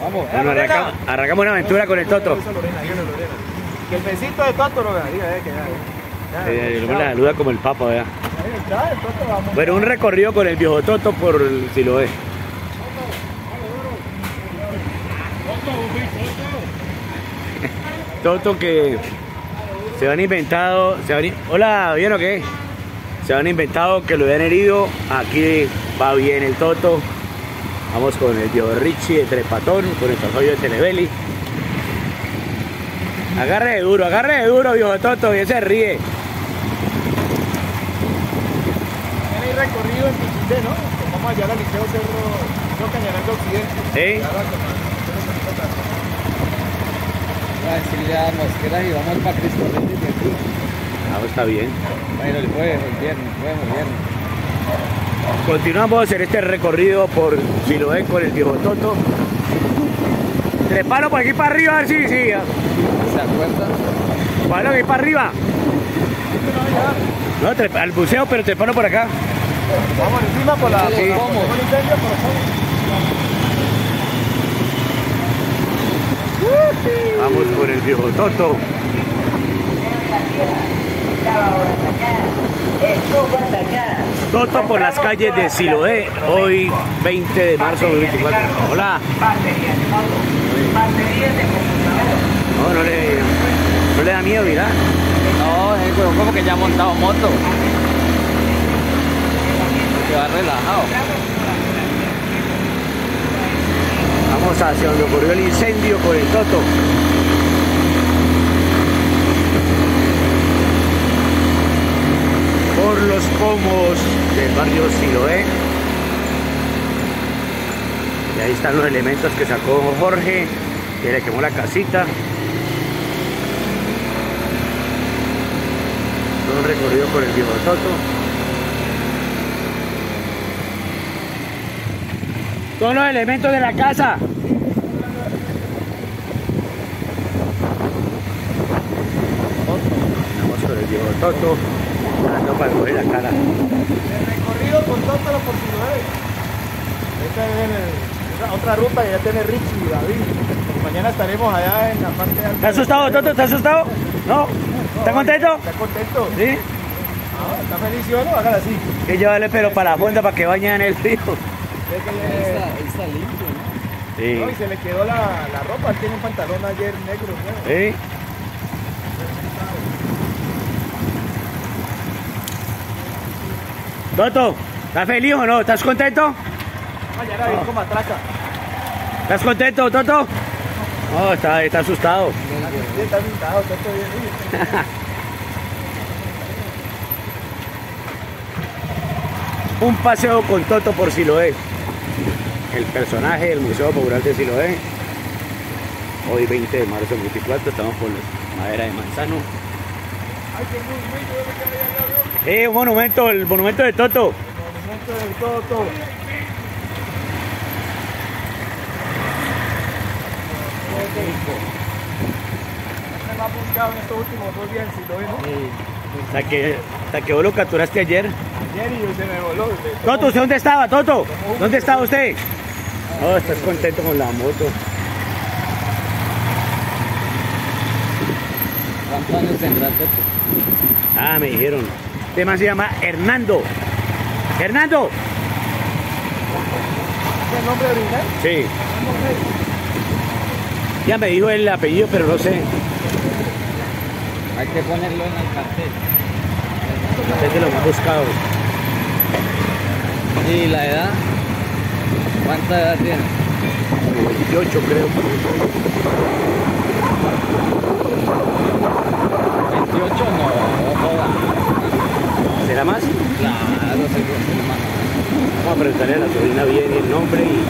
Vamos. Bueno, arrancamos, arrancamos una aventura con el Toto. Que el besito de Toto, Lorena, diga, eh, que ya. ya, Eh, la saluda como el papa, vamos. Bueno, un recorrido con el viejo Toto por el Siloé. Toto que se han inventado, se han, hola, ¿bien o qué? Se han inventado que lo habían herido, aquí va bien el Toto. Vamos con el viejo Richie de Trepatón, con el pasollo de Telebeli. Agarre de duro, agarre de duro, viejo Toto, y se ríe. Tiene recorrido en Pichité, ¿no? Vamos allá al Liceo Cerro, Cerro Cañaral de Occidente. ¿Sí? Ya va con la- con la pelota. Va a decirle a Mosquera y vamos para Cristo Rey desde aquí. Ah, está bien. Bueno, el jueves, el viernes, el jueves, el viernes. Continuamos en este recorrido por Siloé con el viejo Toto. Trepalo por aquí para arriba, a ver si sí. ¿Se acuerdan? Palo aquí para arriba. No, trepa- al buceo, pero trepalo por acá. Vamos encima por la. Sí. por la- por por favor. Vamos con el viejo Toto. Toto por las calles de Siloé, hoy 20 de marzo de 2024. Hola. No, no le, no le da miedo, mira. No, es el como que ya ha montado moto. Se va relajado. Vamos hacia donde ocurrió el incendio con el Toto. Por los pomos del barrio Siloé. Y ahí están los elementos que sacó Jorge, que le quemó la casita. Todo un recorrido por el viejo Toto. Todos los elementos de la casa. Vamos con el viejo Toto. Dando para coger la cara. El recorrido con Toto por Siloé. Esta es el- otra ruta que ya tiene Richie y David. Mañana estaremos allá en la parte alta. ¿Estás asustado, Toto? ¿Estás asustado? ¿No? ¿Estás contento? ¿Está contento? Sí. Ah, ¿Está feliz, o no? Hágala así. Que llevarle pero para la fonda para que bañe en el río. Ve que Ahí está, ahí está limpio, ¿no? Sí. No, y se le quedó la, la ropa, él tiene un pantalón ayer negro, nuevo. Sí. Toto, ¿estás feliz o no? ¿Estás contento? Mañana bien como atraca. ¿Estás contento, Toto? No, está, está asustado. Está está todo bien. Un paseo con Toto por Siloé. El personaje del Museo Popular de Siloé. Hoy 20 de marzo del 24 estamos con la madera de manzano. Ay, qué yo. Eh, un monumento, el monumento de Toto. Monumento del todo, todo. Me lo ha buscado en estos últimos dos días ¿no? Hasta que, hasta que vos lo capturaste ayer. Ayer y se me voló. se- Toto, ¿usted dónde estaba, Toto? ¿Dónde estaba usted? Oh, estás contento con la moto. ¿Cuántos años tendrá Toto? Ah, me dijeron. Este man se llama Hernando. Hernando. ¿Es el nombre original? Sí. Ya me dijo el apellido, pero no sé. Hay que ponerlo en el cartel. Es de los más buscados. ¿Y la edad? ¿Cuánta edad tiene? Como 28 creo. 28 no, joda. ¿Será más? Claro, se. Vamos a preguntarle a la sobrina bien el nombre y...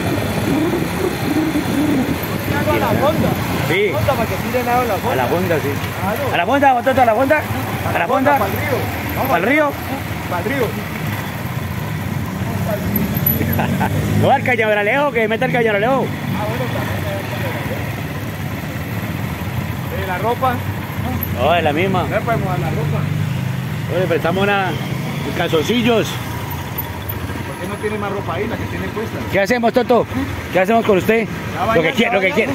Hago a la fonda. Sí, Fonda para que tiren agua a la a fonda. la fonda, sí. Claro. ¿A la fonda, Toto, a la fonda? ¿A la fonda? Para el río. Vamos ¿Al río? Para el río. No, al cañaveralejo, que meta el cañaveralejo. Ah, bueno, también. Eh, la ropa. No, es la misma. No dar la ropa. Oye, prestamos una... calzoncillos. ¿Por qué no tiene más ropa ahí, la que tiene puesta. ¿Qué hacemos, Toto? ¿Qué hacemos con usted? ¿Se va a Lo que quiera, lo ¿Se que bañar?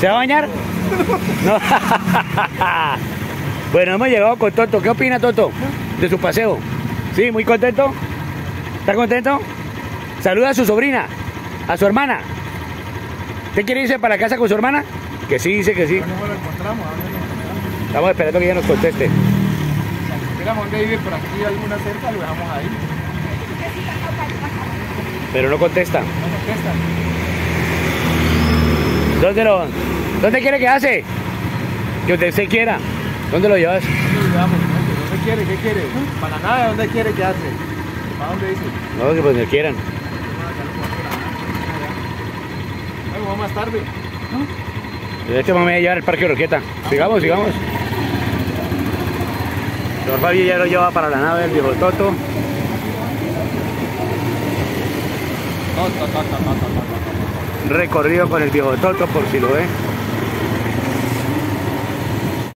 ¿Se va a bañar? No. bueno, hemos llegado con Toto. ¿Qué opina Toto de su paseo? ¿Sí? ¿Muy contento? ¿Está contento? Saluda a su sobrina, a su hermana. ¿Usted quiere irse para casa con su hermana? Que sí, dice que sí. Estamos esperando que ella nos conteste. Dónde vive por aquí alguna cerca, lo dejamos ahí. Pero no contesta. No contestan. ¿Dónde lo, ¿Dónde quiere quedarse? Que usted se quiera. ¿Dónde lo llevas? ¿Dónde lo llevamos? ¿Dónde? ¿Dónde quiere? ¿Qué quiere? ¿Para nave? ¿Dónde quiere quedarse? ¿Para dónde dice? No, que pues donde quieran. Vamos más tarde. En este momento me voy a llevar al Parque Roqueta. Sigamos, sigamos. Señor Fabio ya lo lleva para la nave del viejo toto. Recorrido con el viejo Toto, por si lo ve.